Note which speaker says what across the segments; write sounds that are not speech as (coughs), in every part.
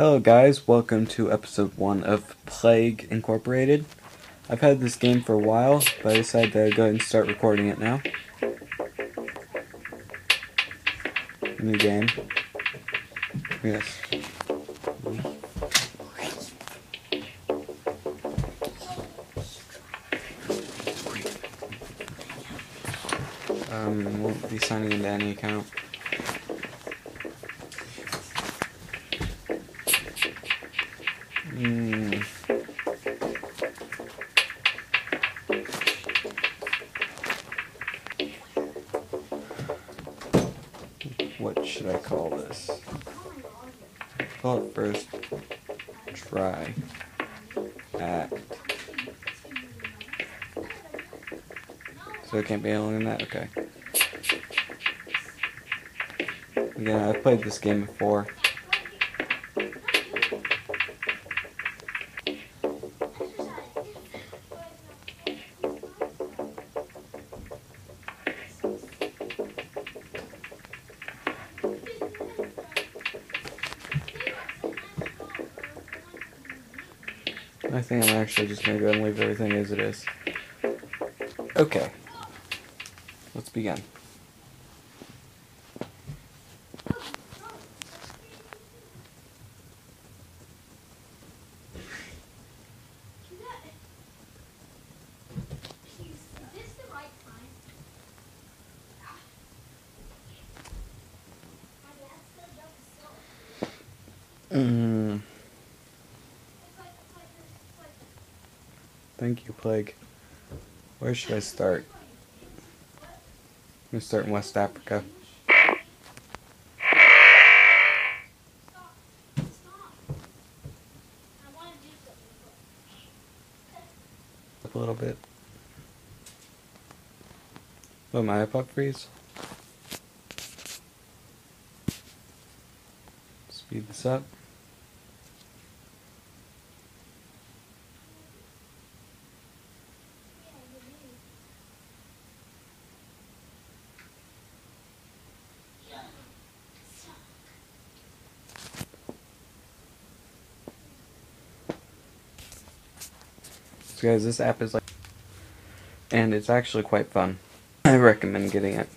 Speaker 1: Hello, guys. Welcome to episode one of Plague Incorporated. I've had this game for a while, but I decided to go ahead and start recording it now. New game. Yes. Um, won't be signing into any account. What should I call this? Call it first try act. So it can't be longer than that? Okay. Again, I've played this game before. I think I'm actually just gonna go and leave everything as it is. Okay. Let's begin. Thank you, Plague. Where should I start? I'm gonna start in West Africa. Up a little bit. Oh, my iPod freeze? Speed this up. So guys, this app is like, and it's actually quite fun. I recommend getting it.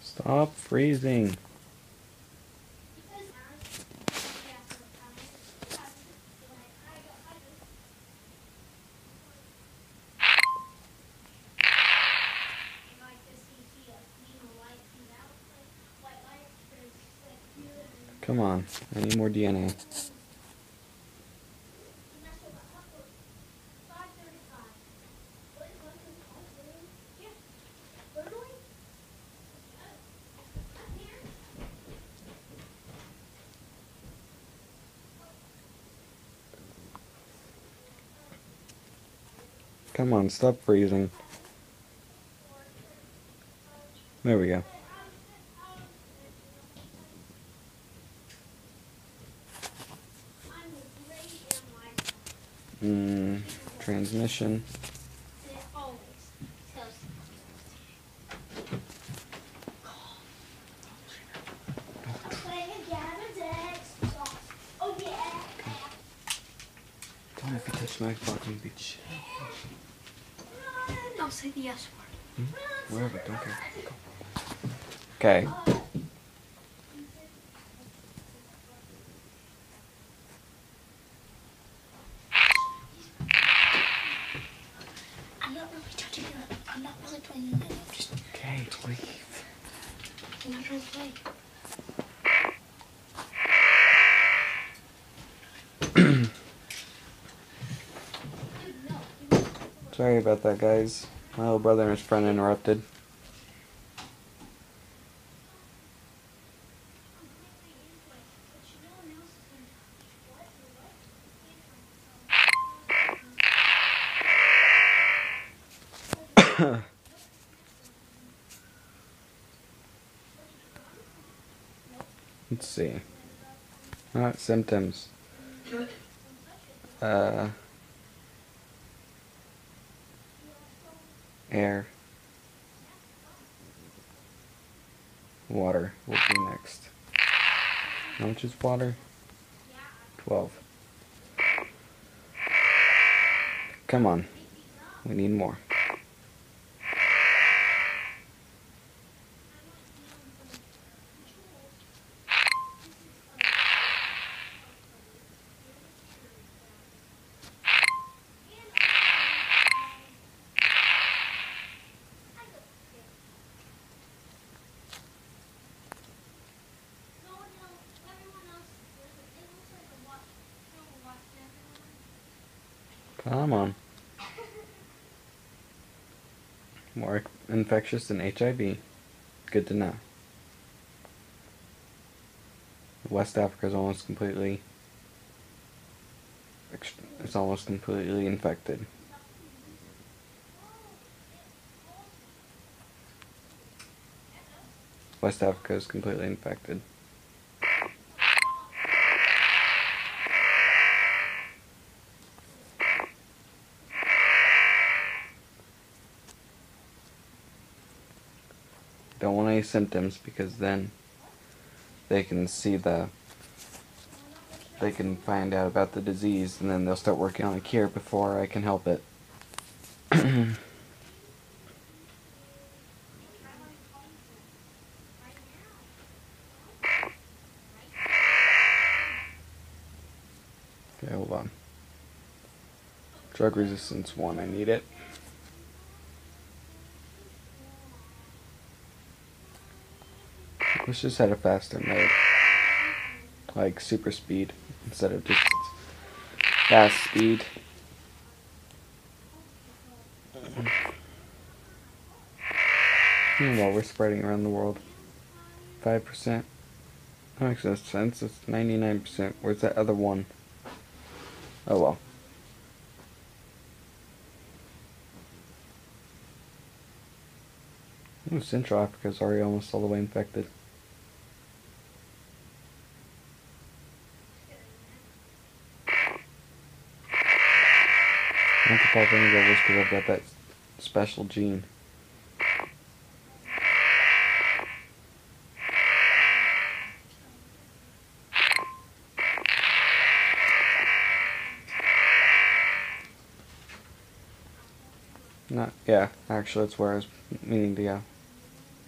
Speaker 1: Stop freezing. Come on, I need more DNA. Come on, stop freezing. There we go. Mm, transmission. Don't if you touch my fucking bitch.
Speaker 2: I'll say the yes word.
Speaker 1: Wherever, don't care. Go. Okay.
Speaker 2: I'm not really touching it. I'm not really playing it. I'm just
Speaker 1: Okay, leave.
Speaker 2: I'm not trying to play.
Speaker 1: Sorry about that, guys. My little brother and his friend interrupted. Let's see. Not symptoms. Uh, air. Water will be next. How much is water? 12. Come on. We need more. Come on. More infectious than HIV. Good to know. West Africa is almost completely. It's almost completely infected. West Africa is completely infected. Don't want symptoms because then they can see the they can find out about the disease and then they'll start working on a cure before I can help it. (coughs) okay, hold on. Drug resistance one, I need it. Just set a faster mode. Like super speed instead of just fast speed. Well, we're spreading around the world. 5%. That makes no sense. It's 99%. Where's that other one? Oh well. Ooh, Central Africa is already almost all the way infected. Anthropophagy levels because I've got that special gene. Not, yeah, actually that's where I was meaning to go.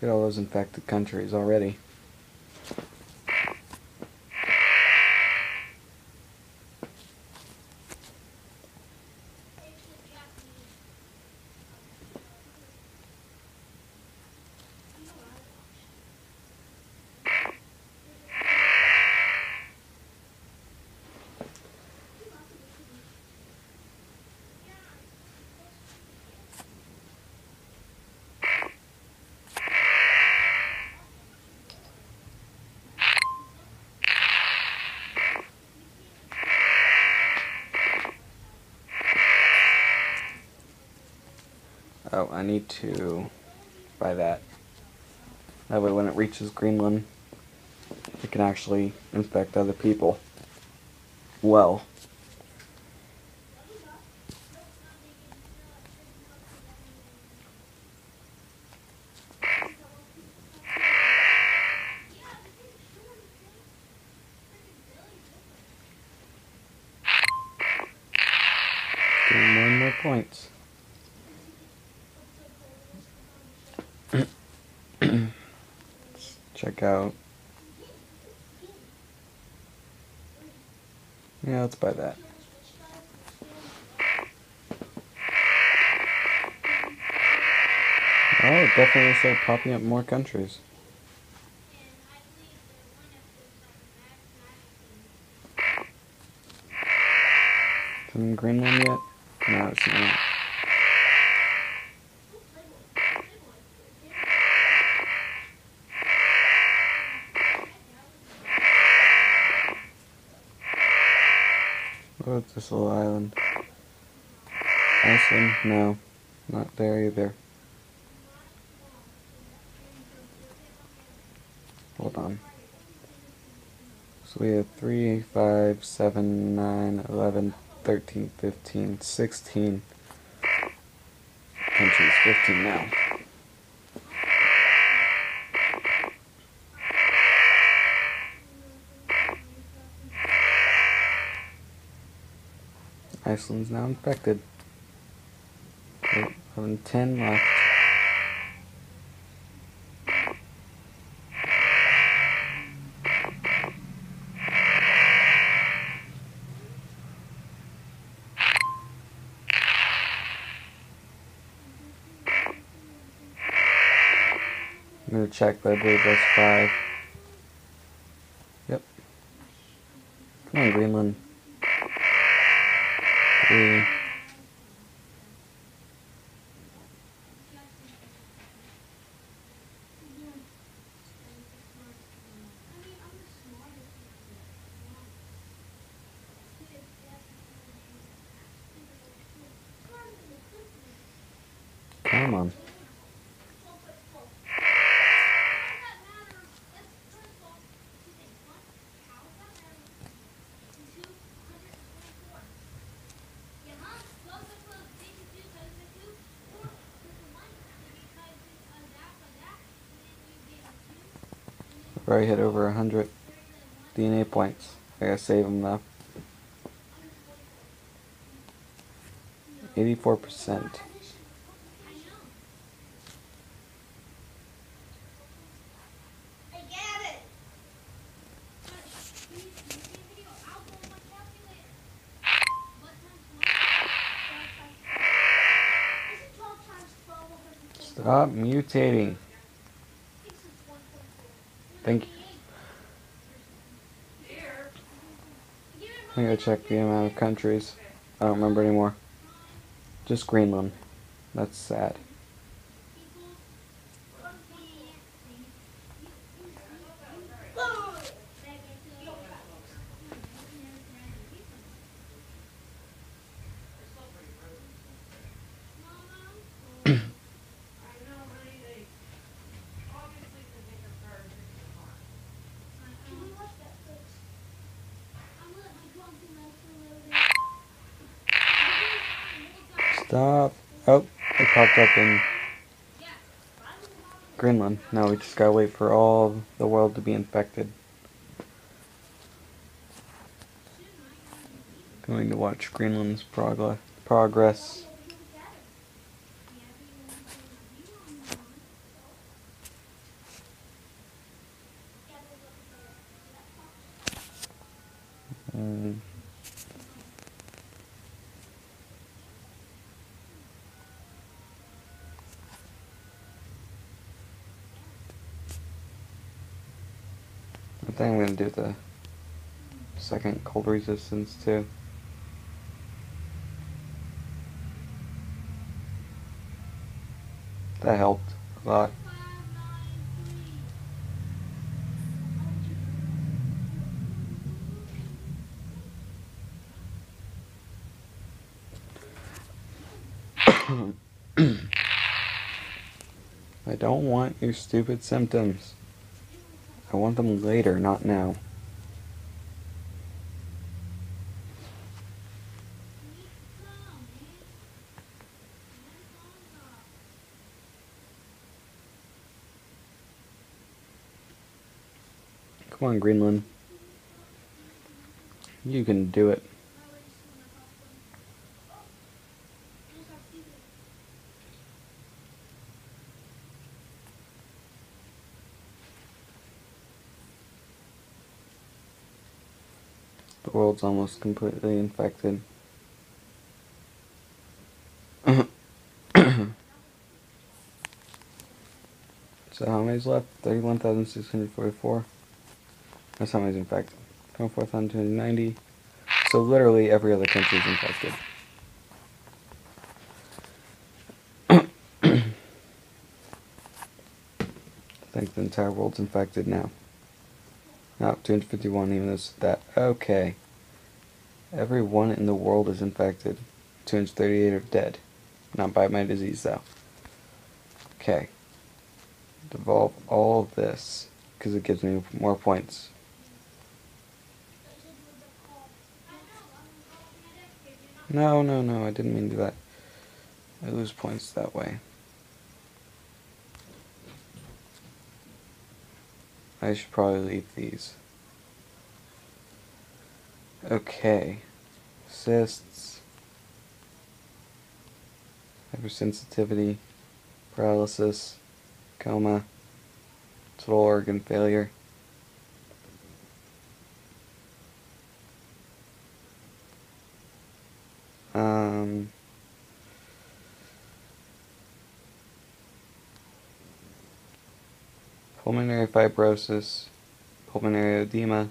Speaker 1: Get all those infected countries already. Oh, I need to buy that. That way when it reaches Greenland, it can actually infect other people. Well. Getting more and more points. check out. Yeah, let's buy that. Oh, it definitely started popping up more countries. Some Greenland yet? No, it's not. It's this little island. Iceland? No, not there either. Hold on. So we have 3, 5, 7, 9, 11, 13, 15, 16 countries. 15 now. Iceland's now infected. Eight, 11, 10 left. I'm gonna check, but I believe that's five. Yep. Come on, Greenland. 嗯。Already hit over 100 DNA points. I gotta save them though. 84%. Stop mutating. Thank you. I gotta check the amount of countries. I don't remember anymore. Just Greenland. That's sad. Stop. Oh, it popped up in Greenland. Now we just gotta wait for all the world to be infected. Going to watch Greenland's progress. Progress. Mm. I think I'm gonna do the second cold resistance too. That helped a lot. (coughs) I don't want your stupid symptoms. I want them later, not now. Come on, Greenland. You can do it. World's almost completely infected. (coughs) so how many's left? 31,644. That's how many's infected. 24,290. So literally every other country is infected. (coughs) I think the entire world's infected now. Not 251 even though it's that. Okay. Everyone in the world is infected. 238 are dead. Not by my disease, though. Okay. Devolve all this, because it gives me more points.
Speaker 3: No, no, no, I didn't mean to do that. I lose points that way. I should probably leave these. Okay. Cysts. Hypersensitivity. Paralysis. Coma. Total organ failure. Um, pulmonary fibrosis, pulmonary edema,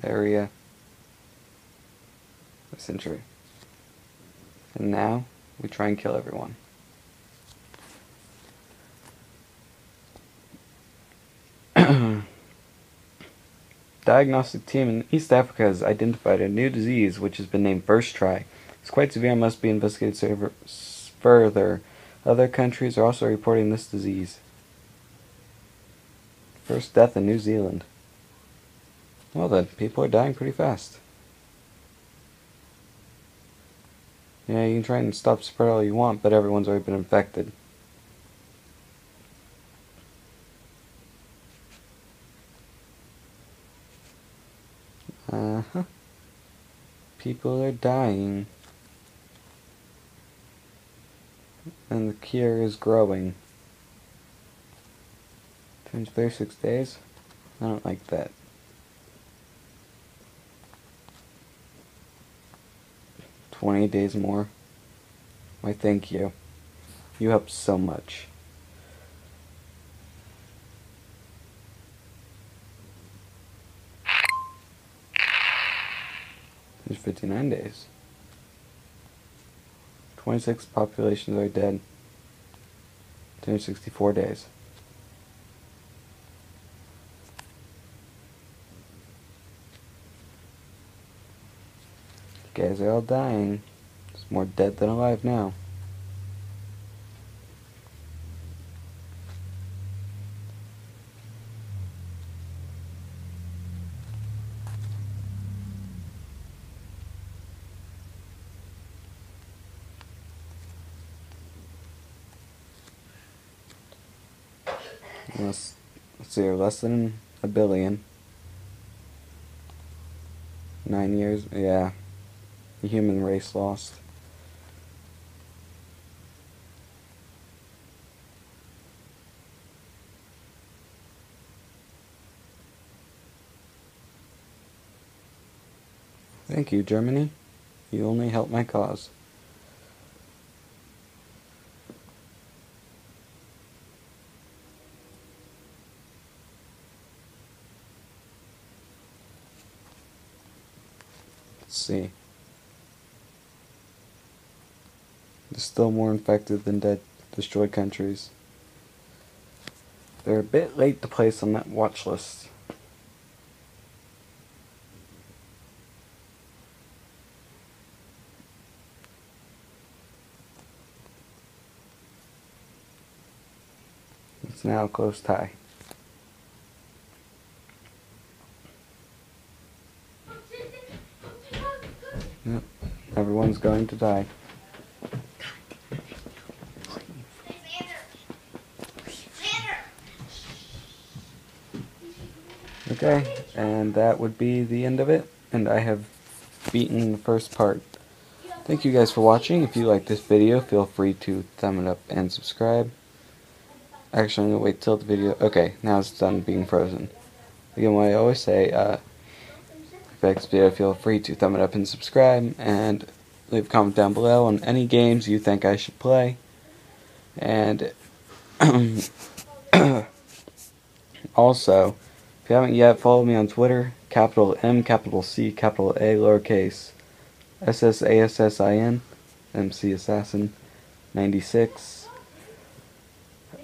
Speaker 3: diarrhea, dysentery. And now we try and kill everyone. (clears throat) Diagnostic team in East Africa has identified a new disease which has been named First Try. It's quite severe and must be investigated further. Other countries are also reporting this disease. First death in New Zealand. Well then, people are dying pretty fast. Yeah, you can try and stop spread all you want, but everyone's already been infected. Uh-huh. People are dying. And the cure is growing. 236 days? I don't like that. Twenty days more. Why thank you. You helped so much. There's 59 days. 26 populations are dead. 264 days. You guys are all dying. It's more dead than alive now. Let's, see, less than a billion. Nine years, yeah. The human race lost. Thank you, Germany. You only help my cause. Let's see. There's still more infected than dead destroyed countries. They're a bit late to place on that watch list. It's now a close tie. Yep. Everyone's going to die. Okay, and that would be the end of it. And I have beaten the first part. Thank you guys for watching. If you like this video, feel free to thumb it up and subscribe. Actually, I'm going to wait till the video... Okay, now it's done being frozen. Again, what I always say, uh, if you like this video, feel free to thumb it up and subscribe. And leave a comment down below on any games you think I should play. And... (coughs) (coughs) also... If you haven't yet, follow me on Twitter, capital M, capital C, capital A, lowercase, S S A S S I N, MC Assassin, 96.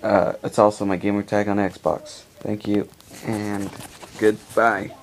Speaker 3: Uh, it's also my gamer tag on Xbox. Thank you, and goodbye.